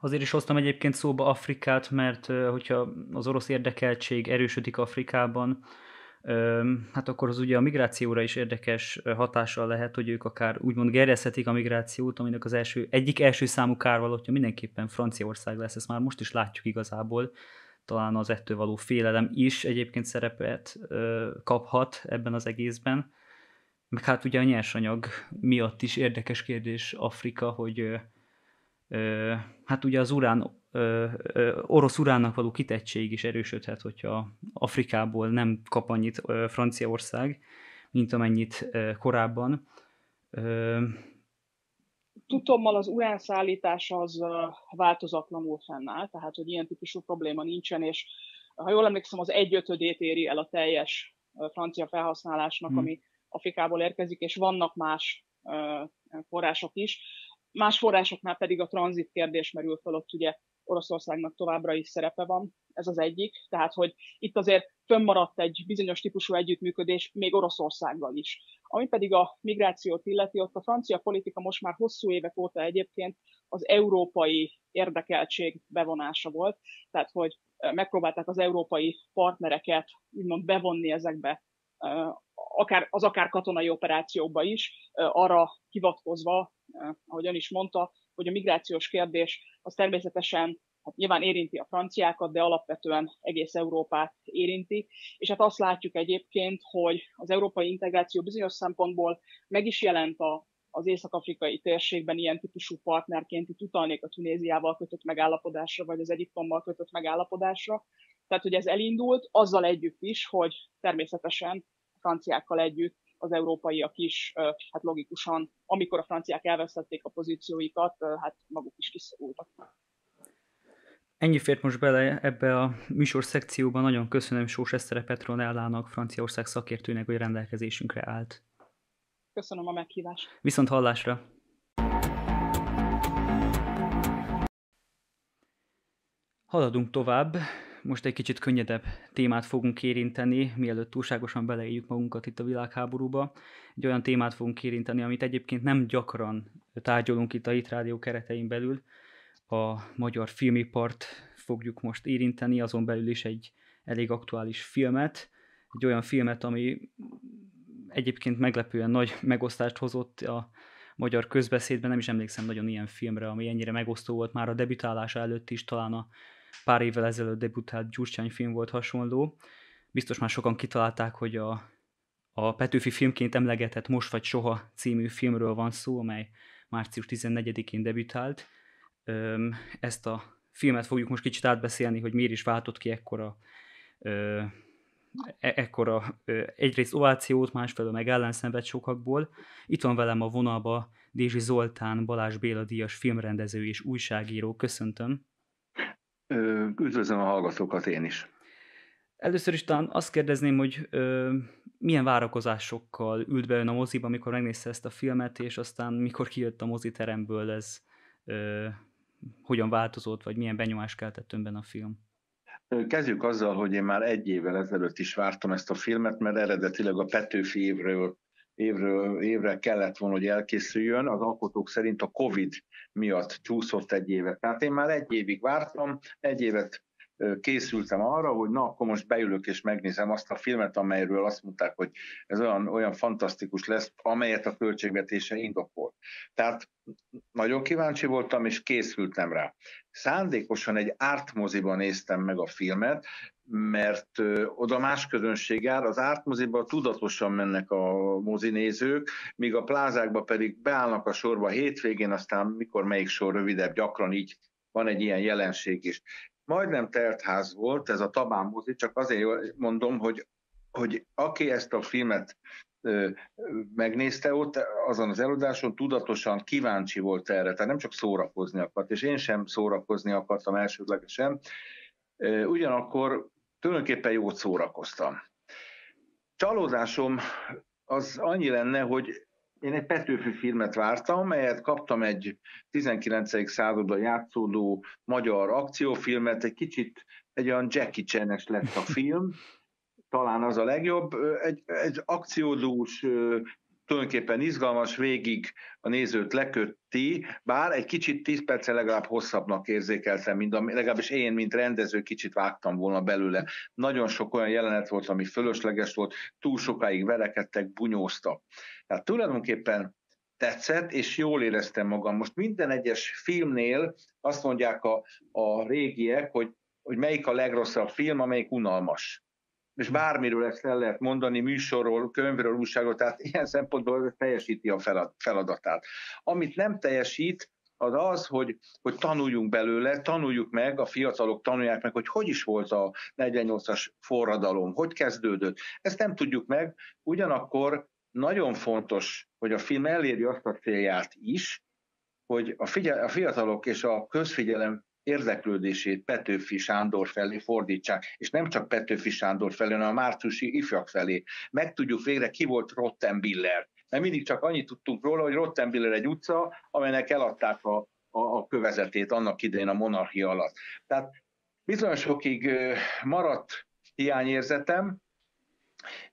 Azért is hoztam egyébként szóba Afrikát, mert hogyha az orosz érdekeltség erősödik Afrikában, hát akkor az ugye a migrációra is érdekes hatással lehet, hogy ők akár úgymond gerjeszthetik a migrációt, aminek az első, egyik első számú kárvalótja mindenképpen Franciaország lesz, ezt már most is látjuk igazából, talán az ettől való félelem is egyébként szerepet kaphat ebben az egészben. Meg hát ugye a nyersanyag miatt is érdekes kérdés Afrika, hogy hát ugye az urán, orosz uránnak való kitettség is erősödhet, hogyha Afrikából nem kap annyit Franciaország, mint amennyit korábban. Tudtommal az uránszállítás az változatlanul fennáll, tehát hogy ilyen típusú probléma nincsen, és Ha jól emlékszem, az egyötödét éri el a teljes francia felhasználásnak, hmm. ami Afrikából érkezik, és vannak más források is. Más forrásoknál pedig a tranzit kérdés merül fel, ott ugye Oroszországnak továbbra is szerepe van, ez az egyik. Tehát, hogy itt azért fönnmaradt egy bizonyos típusú együttműködés még Oroszországgal is. Ami pedig a migrációt illeti, ott a francia politika most már hosszú évek óta egyébként az európai érdekeltség bevonása volt, tehát hogy megpróbálták az európai partnereket úgymond bevonni ezekbe, akár, az akár katonai operációkba is, arra hivatkozva, ahogy ön is mondta, hogy a migrációs kérdés az természetesen hát nyilván érinti a franciákat, de alapvetően egész Európát érinti. És hát azt látjuk egyébként, hogy az európai integráció bizonyos szempontból meg is jelent a, az észak-afrikai térségben ilyen típusú partnerként, itt utalnék a Tunéziával kötött megállapodásra, vagy az Egyiptommal kötött megállapodásra. Tehát, hogy ez elindult, azzal együtt is, hogy természetesen a franciákkal együtt az európaiak is, hát logikusan, amikor a franciák elvesztették a pozícióikat, hát maguk is kiszorultak. Ennyi fért most bele ebbe a műsor szekcióban. Nagyon köszönöm Sós Esztere Petronellának, Franciaország szakértőnek, hogy rendelkezésünkre állt. Köszönöm a meghívást. Viszont hallásra! Haladunk tovább. Most egy kicsit könnyedebb témát fogunk érinteni, mielőtt túlságosan beleéljük magunkat itt a világháborúba. Egy olyan témát fogunk érinteni, amit egyébként nem gyakran tárgyalunk itt a Hit Rádió keretein belül, a magyar filmipart fogjuk most érinteni, azon belül is egy elég aktuális filmet, egy olyan filmet, ami egyébként meglepően nagy megosztást hozott a magyar közbeszédben, nem is emlékszem nagyon ilyen filmre, ami ennyire megosztó volt. Már a debütálása előtt is, talán a pár évvel ezelőtt debütált Gyurcsány film volt hasonló. Biztos már sokan kitalálták, hogy a, a Petőfi filmként emlegetett Most vagy Soha című filmről van szó, amely március 14-én debütált ezt a filmet fogjuk most kicsit átbeszélni, hogy miért is váltott ki ekkora, e, ekkora egyrészt ovációt, másfelől meg ellenszenved sokakból. Itt van velem a vonalba Dézsi Zoltán, Balázs Béla díjas filmrendező és újságíró. Köszöntöm. Üdvözlöm a hallgatókat én is. Először is talán azt kérdezném, hogy ö, milyen várakozásokkal ült be ön a moziba, amikor megnézte ezt a filmet, és aztán mikor kijött a moziteremből ez ö, hogyan változott, vagy milyen benyomást keltett önben a film? Kezdjük azzal, hogy én már egy évvel ezelőtt is vártam ezt a filmet, mert eredetileg a Petőfi évről, évről évre kellett volna, hogy elkészüljön. Az alkotók szerint a Covid miatt csúszott egy évet. Tehát én már egy évig vártam, egy évet készültem arra, hogy na, akkor most beülök és megnézem azt a filmet, amelyről azt mondták, hogy ez olyan, olyan fantasztikus lesz, amelyet a költségvetése indokol. Tehát nagyon kíváncsi voltam, és készültem rá. Szándékosan egy ártmoziban néztem meg a filmet, mert oda más közönség jár, az ártmoziban tudatosan mennek a mozinézők, míg a plázákba pedig beállnak a sorba hétvégén, aztán mikor melyik sor rövidebb, gyakran így van egy ilyen jelenség is majdnem telt ház volt, ez a Tabán mozi, csak azért mondom, hogy, hogy aki ezt a filmet megnézte ott, azon az előadáson tudatosan kíváncsi volt erre, tehát nem csak szórakozni akart, és én sem szórakozni akartam elsődlegesen, ugyanakkor tulajdonképpen jót szórakoztam. Csalódásom az annyi lenne, hogy én egy Petőfi filmet vártam, melyet kaptam egy 19. században játszódó magyar akciófilmet, egy kicsit egy olyan Jackie chan lett a film, talán az a legjobb. Egy, egy akciódús, tulajdonképpen izgalmas, végig a nézőt lekötti, bár egy kicsit 10 perccel legalább hosszabbnak érzékeltem, mint a, legalábbis én, mint rendező kicsit vágtam volna belőle. Nagyon sok olyan jelenet volt, ami fölösleges volt, túl sokáig verekedtek, bunyóztak. Tehát tulajdonképpen tetszett, és jól éreztem magam. Most minden egyes filmnél azt mondják a, a régiek, hogy, hogy melyik a legrosszabb film, amelyik unalmas. És bármiről ezt el lehet mondani, műsorról, könyvről, újságról, tehát ilyen szempontból teljesíti a feladatát. Amit nem teljesít, az az, hogy, hogy tanuljunk belőle, tanuljuk meg, a fiatalok tanulják meg, hogy hogy is volt a 48-as forradalom, hogy kezdődött. Ezt nem tudjuk meg, ugyanakkor nagyon fontos, hogy a film elérje azt a célját is, hogy a, figyel, a fiatalok és a közfigyelem érdeklődését Petőfi Sándor felé fordítsák, és nem csak Petőfi Sándor felé, hanem a márciusi ifjak felé. Megtudjuk végre, ki volt Rottenbiller. Mert mindig csak annyit tudtunk róla, hogy Rottenbiller egy utca, amelynek eladták a, a, a kövezetét annak idején a monarchia alatt. Tehát bizonyos sokig maradt hiányérzetem,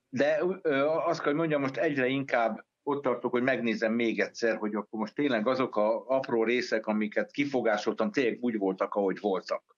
de azt kell, hogy mondjam, most egyre inkább ott tartok, hogy megnézem még egyszer, hogy akkor most tényleg azok a apró részek, amiket kifogásoltam, tényleg úgy voltak, ahogy voltak.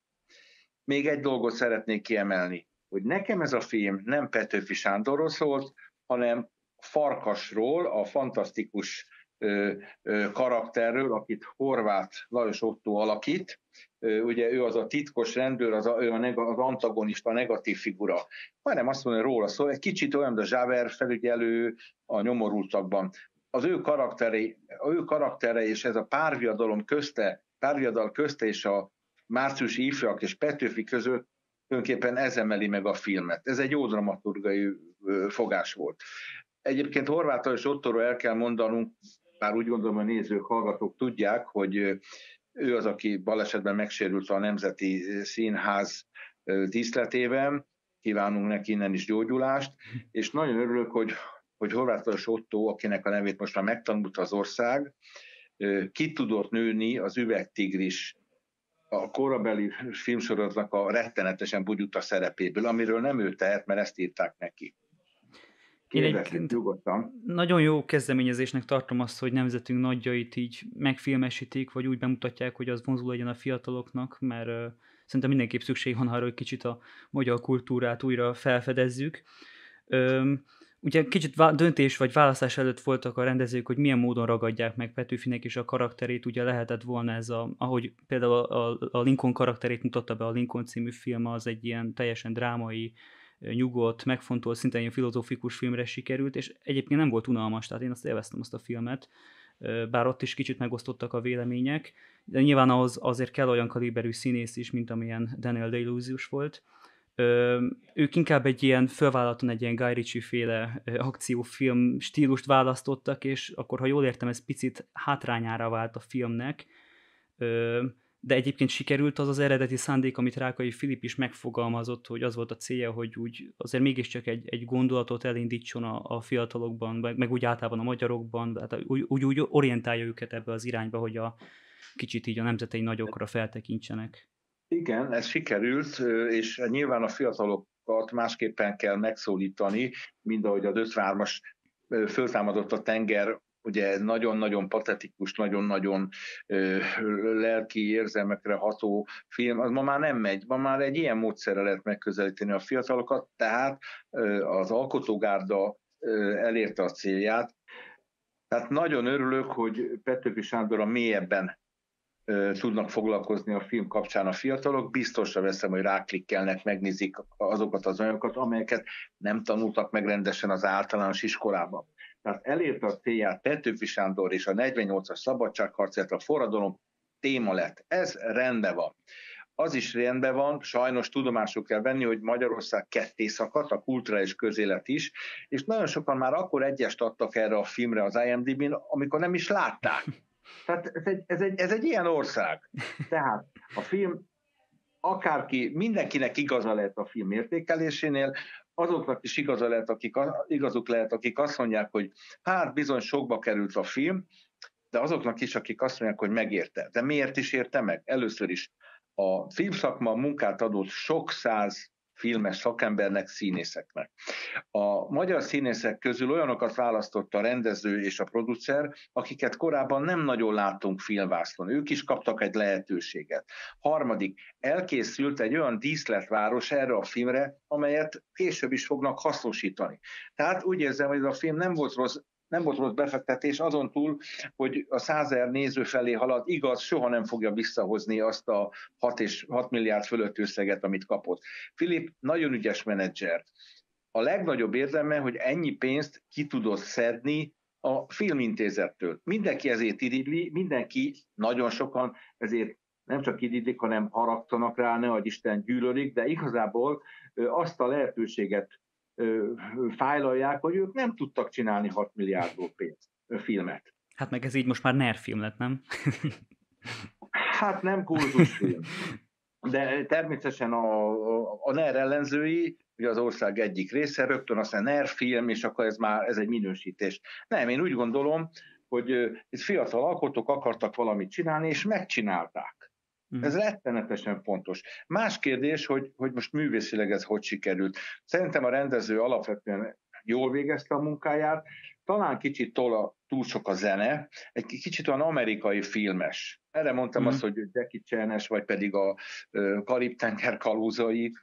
Még egy dolgot szeretnék kiemelni, hogy nekem ez a film nem Petőfi Sándorról szólt, hanem Farkasról, a fantasztikus ö, ö, karakterről, akit Horváth Lajos Otto alakít, ugye ő az a titkos rendőr, az, a, ő a neg- az antagonista, a negatív figura. Majdnem azt mondja róla szól, egy kicsit olyan, mint a Zsáver felügyelő a nyomorultakban. Az ő karaktere, ő karaktere és ez a párviadalom közte, párviadal közte és a márciusi ifjak és Petőfi között tulajdonképpen ez emeli meg a filmet. Ez egy jó dramaturgai fogás volt. Egyébként Horváth és Ottoról el kell mondanunk, bár úgy gondolom, a nézők, hallgatók tudják, hogy ő az, aki balesetben megsérült a Nemzeti Színház díszletében, kívánunk neki innen is gyógyulást, és nagyon örülök, hogy, hogy Horváth Otto, akinek a nevét most már megtanult az ország, ki tudott nőni az üvegtigris a korabeli filmsorozatnak a rettenetesen bugyuta szerepéből, amiről nem ő tehet, mert ezt írták neki. Kérdezhet nyugodtan. Nagyon jó kezdeményezésnek tartom azt, hogy nemzetünk nagyjait így megfilmesítik, vagy úgy bemutatják, hogy az vonzó legyen a fiataloknak, mert uh, szerintem mindenképp szükség van arra, hogy kicsit a magyar kultúrát újra felfedezzük. Um, ugye kicsit döntés vagy választás előtt voltak a rendezők, hogy milyen módon ragadják meg Petőfinek is a karakterét, ugye lehetett volna ez a, ahogy például a, a Lincoln karakterét mutatta be a Lincoln című film, az egy ilyen teljesen drámai, nyugodt, megfontolt, szinte ilyen filozófikus filmre sikerült, és egyébként nem volt unalmas, tehát én azt élveztem azt a filmet, bár ott is kicsit megosztottak a vélemények, de nyilván az, azért kell olyan kaliberű színész is, mint amilyen Daniel day volt. Ö, ők inkább egy ilyen fölvállalaton egy ilyen Guy Ritchie féle akciófilm stílust választottak, és akkor, ha jól értem, ez picit hátrányára vált a filmnek. Ö, de egyébként sikerült az az eredeti szándék, amit Rákai Filip is megfogalmazott, hogy az volt a célja, hogy úgy azért mégiscsak egy, egy gondolatot elindítson a, a fiatalokban, meg, meg úgy általában a magyarokban, tehát úgy, úgy, úgy orientálja őket ebbe az irányba, hogy a kicsit így a nemzetei nagyokra feltekintsenek. Igen, ez sikerült, és nyilván a fiatalokat másképpen kell megszólítani, mint ahogy a 53-as föltámadott a tenger ugye nagyon-nagyon patetikus, nagyon-nagyon lelki érzelmekre ható film, az ma már nem megy. Ma már egy ilyen módszerrel lehet megközelíteni a fiatalokat, tehát az alkotógárda elérte a célját. Tehát nagyon örülök, hogy Petőfi Sándor a mélyebben tudnak foglalkozni a film kapcsán a fiatalok. Biztosra veszem, hogy ráklikkelnek, megnézik azokat az anyagokat, amelyeket nem tanultak meg rendesen az általános iskolában. Tehát elérte a célját Petőfi Sándor és a 48-as szabadságharcát a forradalom téma lett. Ez rendben van. Az is rendben van, sajnos tudomásul kell venni, hogy Magyarország ketté szakadt, a kultúra és közélet is, és nagyon sokan már akkor egyest adtak erre a filmre az IMDb-n, amikor nem is látták. Tehát ez egy, ez egy, ez egy ilyen ország. Tehát a film akárki, mindenkinek igaza lehet a film értékelésénél, azoknak is igaza lehet, akik, igazuk lehet, akik azt mondják, hogy hát bizony sokba került a film, de azoknak is, akik azt mondják, hogy megérte. De miért is érte meg? Először is a filmszakma munkát adott sok száz filmes szakembernek, színészeknek. A magyar színészek közül olyanokat választott a rendező és a producer, akiket korábban nem nagyon láttunk filmvászlon. Ők is kaptak egy lehetőséget. Harmadik, elkészült egy olyan díszletváros erre a filmre, amelyet később is fognak hasznosítani. Tehát úgy érzem, hogy ez a film nem volt rossz nem volt rossz befektetés, azon túl, hogy a százer néző felé halad, igaz, soha nem fogja visszahozni azt a 6, és 6 milliárd fölött összeget, amit kapott. Filip nagyon ügyes menedzser. A legnagyobb érdeme, hogy ennyi pénzt ki tudott szedni a filmintézettől. Mindenki ezért iridli, mindenki, nagyon sokan ezért nem csak iridlik, hanem haragtanak rá, ne Isten gyűlölik, de igazából azt a lehetőséget fájlalják, hogy ők nem tudtak csinálni 6 milliárdból pénzt, filmet. Hát meg ez így most már NER film lett, nem? Hát nem kurzusfilm. De természetesen a, a, a NER ellenzői, ugye az ország egyik része, rögtön aztán NER film, és akkor ez már ez egy minősítés. Nem, én úgy gondolom, hogy itt fiatal alkotók akartak valamit csinálni, és megcsinálták. Mm. Ez rettenetesen fontos. Más kérdés, hogy, hogy most művészileg ez hogy sikerült. Szerintem a rendező alapvetően jól végezte a munkáját, talán kicsit tol túl sok a zene, egy kicsit olyan amerikai filmes. Erre mondtam mm. azt, hogy Jackie chan vagy pedig a Karib-tenger kalózai,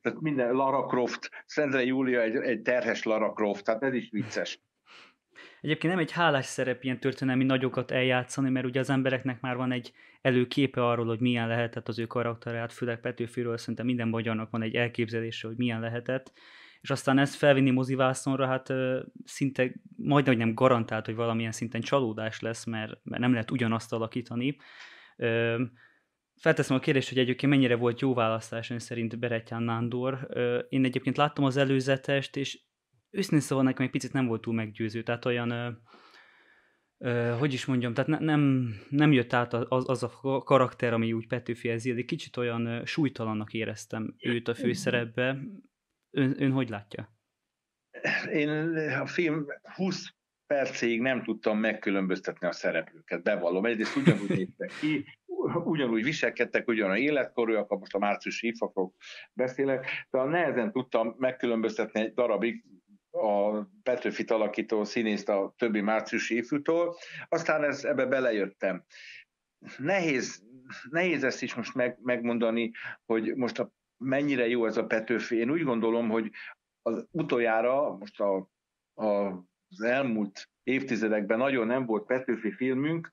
tehát minden Lara Croft, Szendre Júlia egy, egy terhes Lara Croft, tehát ez is vicces. Egyébként nem egy hálás szerep ilyen történelmi nagyokat eljátszani, mert ugye az embereknek már van egy előképe arról, hogy milyen lehetett az ő karakterát, főleg Petőfiről, szerintem minden magyarnak van egy elképzelése, hogy milyen lehetett, és aztán ezt felvinni mozivászonra, hát szinte majdnem nem garantált, hogy valamilyen szinten csalódás lesz, mert, mert nem lehet ugyanazt alakítani. Felteszem a kérdést, hogy egyébként mennyire volt jó választás ön szerint Berettyán Nándor. Én egyébként láttam az előzetest, és őszintén szóval nekem egy picit nem volt túl meggyőző, tehát olyan, ö, ö, hogy is mondjam, tehát ne, nem, nem jött át az, az a karakter, ami úgy Petőfihez de kicsit olyan ö, súlytalannak éreztem őt a főszerepbe. Ön, ön hogy látja? Én a film 20 percig nem tudtam megkülönböztetni a szereplőket, bevallom. Egyrészt ugyanúgy néztek ki, ugyanúgy viselkedtek, ugyanolyan életkorúak, most a márciusi évfakról beszélek, de nehezen tudtam megkülönböztetni egy darabig a Petőfit alakító színészt a többi márciusi évfutól, aztán ez, ebbe belejöttem. Nehéz, nehéz ezt is most meg, megmondani, hogy most a, mennyire jó ez a Petőfi. Én úgy gondolom, hogy az utoljára, most a, a, az elmúlt évtizedekben nagyon nem volt Petőfi filmünk,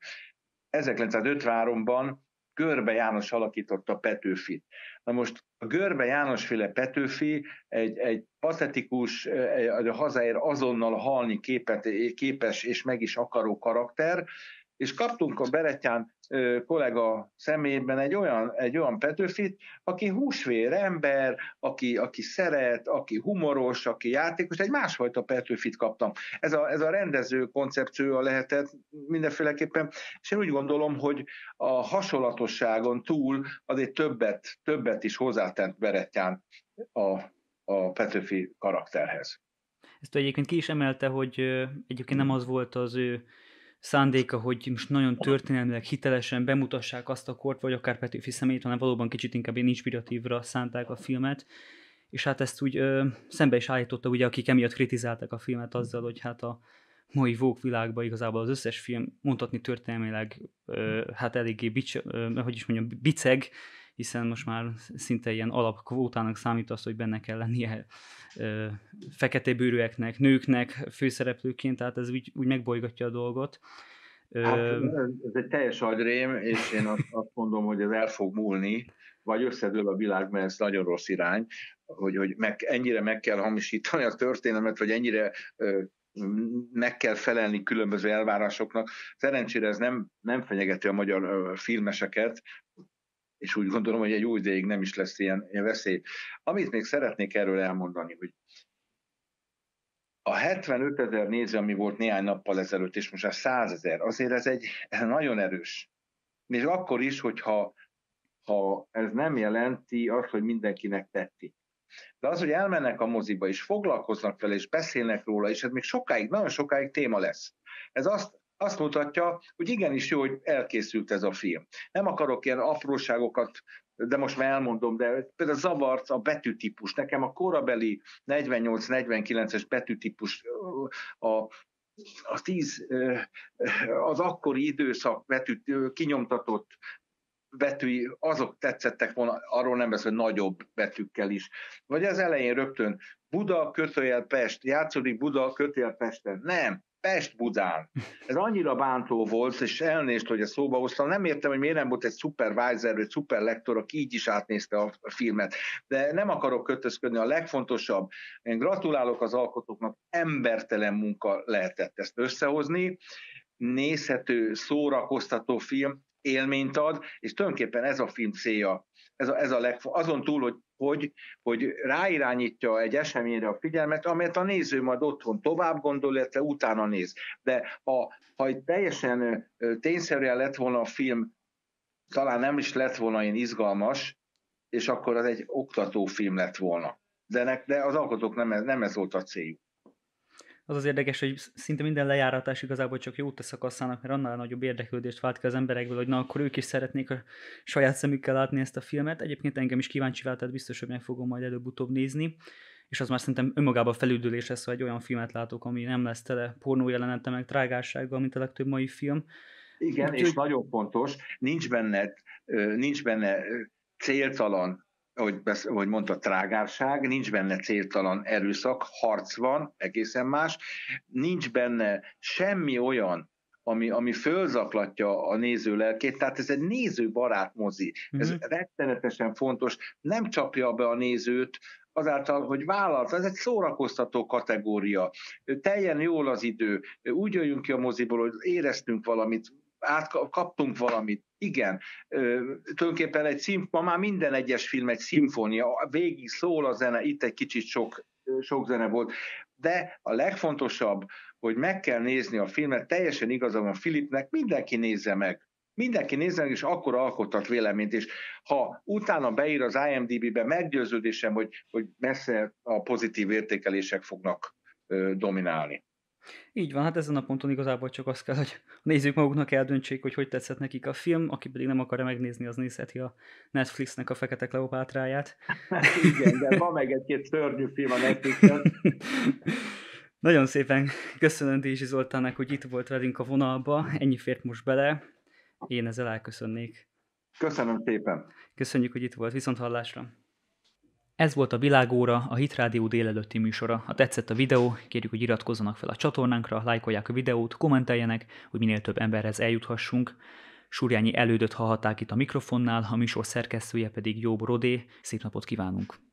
1953-ban Görbe János alakította Petőfit. Na most a Görbe János féle Petőfi egy, egy patetikus, a hazáért azonnal halni képet, képes és meg is akaró karakter, és kaptunk a Beretyán kollega személyében egy olyan, egy olyan Petőfit, aki húsvér ember, aki, aki szeret, aki humoros, aki játékos, egy másfajta Petőfit kaptam. Ez a, ez a rendező koncepciója lehetett mindenféleképpen, és én úgy gondolom, hogy a hasonlatosságon túl azért többet, többet is hozzátett Beretyán a, a Petőfi karakterhez. Ezt egyébként ki is emelte, hogy egyébként nem az volt az ő szándéka, hogy most nagyon történelmileg hitelesen bemutassák azt a kort, vagy akár Petőfi szemét, hanem valóban kicsit inkább ilyen inspiratívra szánták a filmet, és hát ezt úgy ö, szembe is állította, ugye, akik emiatt kritizálták a filmet azzal, hogy hát a mai vók világban igazából az összes film mondhatni történelmileg ö, hát eléggé bics, ö, hogy is mondjam, biceg, hiszen most már szinte ilyen alapkvótának számít az, hogy benne kell lennie ö, fekete bőrűeknek, nőknek főszereplőként, tehát ez úgy, úgy megbolygatja a dolgot. Hát, ez egy teljes agyrém, és én azt, azt mondom, hogy ez el fog múlni, vagy összedől a világ, mert ez nagyon rossz irány, hogy, hogy meg, ennyire meg kell hamisítani a történelmet, vagy ennyire meg kell felelni különböző elvárásoknak. Szerencsére ez nem, nem fenyegeti a magyar filmeseket, és úgy gondolom, hogy egy új ideig nem is lesz ilyen, veszély. Amit még szeretnék erről elmondani, hogy a 75 ezer néző, ami volt néhány nappal ezelőtt, és most már 100 ezer, azért ez egy ez nagyon erős. És akkor is, hogyha ha ez nem jelenti azt, hogy mindenkinek tetti. De az, hogy elmennek a moziba, és foglalkoznak vele, és beszélnek róla, és ez még sokáig, nagyon sokáig téma lesz. Ez azt azt mutatja, hogy igenis jó, hogy elkészült ez a film. Nem akarok ilyen apróságokat, de most már elmondom, de például zavart a betűtípus. Nekem a korabeli 48-49-es betűtípus a a tíz, az akkori időszak betű, kinyomtatott betűi, azok tetszettek volna, arról nem beszél, hogy nagyobb betűkkel is. Vagy az elején rögtön Buda, kötőjel Pest, játszódik Buda, kötőjel Pesten. Nem, Pest-Budán. Ez annyira bántó volt, és elnézést, hogy ezt szóba hoztam. Nem értem, hogy miért nem volt egy supervisor, vagy superlektor, aki így is átnézte a filmet. De nem akarok kötözködni. A legfontosabb, én gratulálok az alkotóknak, embertelen munka lehetett ezt összehozni. Nézhető, szórakoztató film, élményt ad, és tulajdonképpen ez a film célja. Ez a, ez a legfo- azon túl, hogy hogy, hogy ráirányítja egy eseményre a figyelmet, amelyet a néző majd otthon tovább gondol, illetve utána néz. De ha, ha egy teljesen tényszerűen lett volna a film talán nem is lett volna ilyen izgalmas, és akkor az egy oktatófilm lett volna. De, ne, de az alkotók nem, nem ez volt a céljuk az az érdekes, hogy szinte minden lejáratás igazából csak jót tesz a kasszának, mert annál nagyobb érdeklődést vált ki az emberekből, hogy na, akkor ők is szeretnék a saját szemükkel látni ezt a filmet. Egyébként engem is kíváncsi vált, tehát biztos, hogy meg fogom majd előbb-utóbb nézni. És az már szerintem önmagában felüldülés lesz, hogy egy olyan filmet látok, ami nem lesz tele pornó jelenete meg trágársággal, mint a legtöbb mai film. Igen, Úgy, és hogy... nagyon fontos, nincs benne, nincs benne céltalan ahogy, besz, ahogy mondta, trágárság, nincs benne céltalan erőszak, harc van, egészen más, nincs benne semmi olyan, ami, ami fölzaklatja a néző lelkét, tehát ez egy nézőbarát mozi. Ez mhm. rettenetesen fontos, nem csapja be a nézőt, azáltal, hogy vállalt, ez egy szórakoztató kategória. Teljen jól az idő, úgy jöjjünk ki a moziból, hogy éreztünk valamit, átkaptunk valamit. Igen, tulajdonképpen egy szim, ma már minden egyes film egy szimfónia, végig szól a zene, itt egy kicsit sok, sok zene volt, de a legfontosabb, hogy meg kell nézni a filmet, teljesen igazam a Filipnek, mindenki nézze meg. Mindenki nézze meg, és akkor alkottat véleményt, és ha utána beír az IMDB-be, meggyőződésem, hogy, hogy messze a pozitív értékelések fognak dominálni. Így van, hát ezen a ponton igazából csak azt kell, hogy a nézők maguknak eldöntsék, hogy hogy tetszett nekik a film, aki pedig nem akarja megnézni, az nézheti a Netflixnek a Fekete Kleopátráját. *laughs* Igen, de van meg egy-két szörnyű film a Netflixen. *laughs* Nagyon szépen köszönöm Dézsi Zoltánnak, hogy itt volt velünk a vonalba, ennyi fért most bele, én ezzel elköszönnék. Köszönöm szépen. Köszönjük, hogy itt volt, viszont hallásra. Ez volt a Világóra, a Hitrádió délelőtti műsora. Ha tetszett a videó, kérjük, hogy iratkozzanak fel a csatornánkra, lájkolják a videót, kommenteljenek, hogy minél több emberhez eljuthassunk. Surjányi elődöt hallhatták itt a mikrofonnál, a műsor szerkesztője pedig Jobb Rodé. Szép napot kívánunk!